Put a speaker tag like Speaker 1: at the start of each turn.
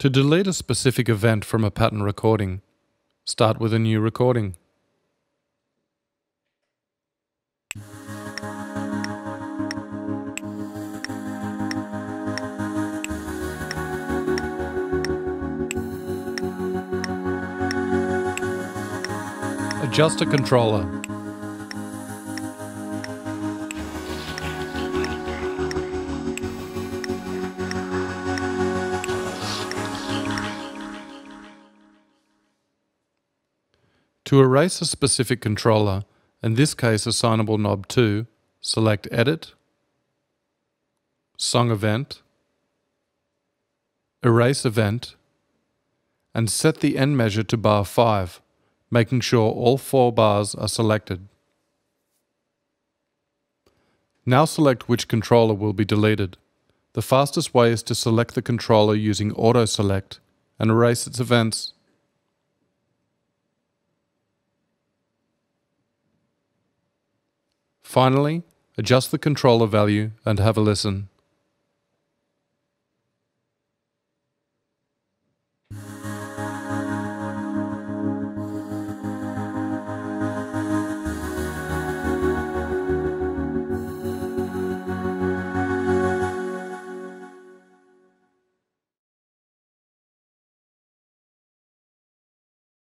Speaker 1: To delete a specific event from a pattern recording, start with a new recording. Adjust a controller. To erase a specific controller, in this case assignable knob 2, select Edit, Song Event, Erase Event, and set the end measure to bar 5, making sure all four bars are selected. Now select which controller will be deleted. The fastest way is to select the controller using Auto Select and erase its events. Finally, adjust the controller value and have a listen.